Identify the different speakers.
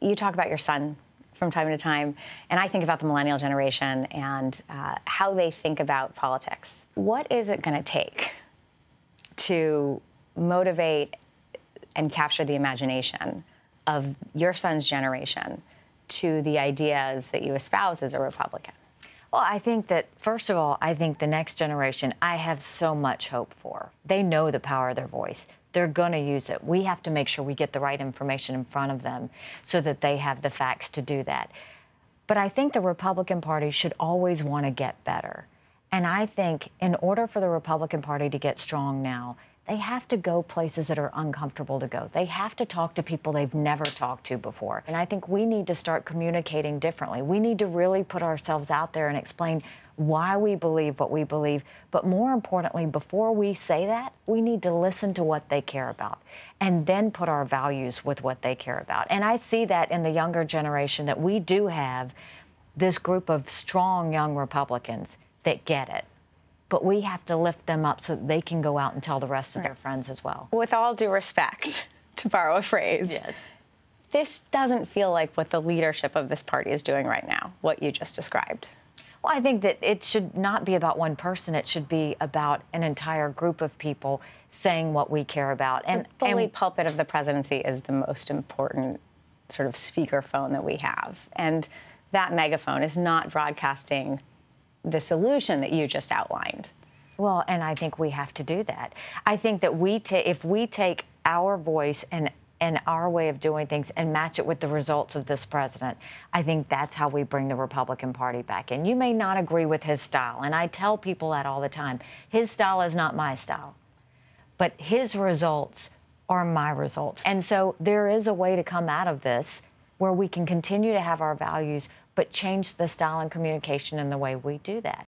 Speaker 1: you talk about your son from time to time, and I think about the millennial generation and uh, how they think about politics. What is it going to take to motivate and capture the imagination of your son's generation to the ideas that you espouse as a Republican?
Speaker 2: Well, I think that, first of all, I think the next generation, I have so much hope for. They know the power of their voice. They're going to use it. We have to make sure we get the right information in front of them so that they have the facts to do that. But I think the Republican Party should always want to get better. And I think in order for the Republican Party to get strong now, they have to go places that are uncomfortable to go. They have to talk to people they've never talked to before. And I think we need to start communicating differently. We need to really put ourselves out there and explain why we believe what we believe. But more importantly, before we say that, we need to listen to what they care about and then put our values with what they care about. And I see that in the younger generation that we do have this group of strong young Republicans that get it but we have to lift them up so they can go out and tell the rest of right. their friends as well.
Speaker 1: With all due respect, to borrow a phrase.
Speaker 2: Yes.
Speaker 1: This doesn't feel like what the leadership of this party is doing right now, what you just described.
Speaker 2: Well, I think that it should not be about one person. It should be about an entire group of people saying what we care about.
Speaker 1: And the bully and, pulpit of the presidency is the most important sort of speakerphone that we have. And that megaphone is not broadcasting the solution that you just outlined.
Speaker 2: Well, and I think we have to do that. I think that we if we take our voice and and our way of doing things and match it with the results of this president. I think that's how we bring the Republican Party back in. You may not agree with his style, and I tell people that all the time. His style is not my style, but his results are my results. And so there is a way to come out of this where we can continue to have our values, but change the style and communication and the way we do that.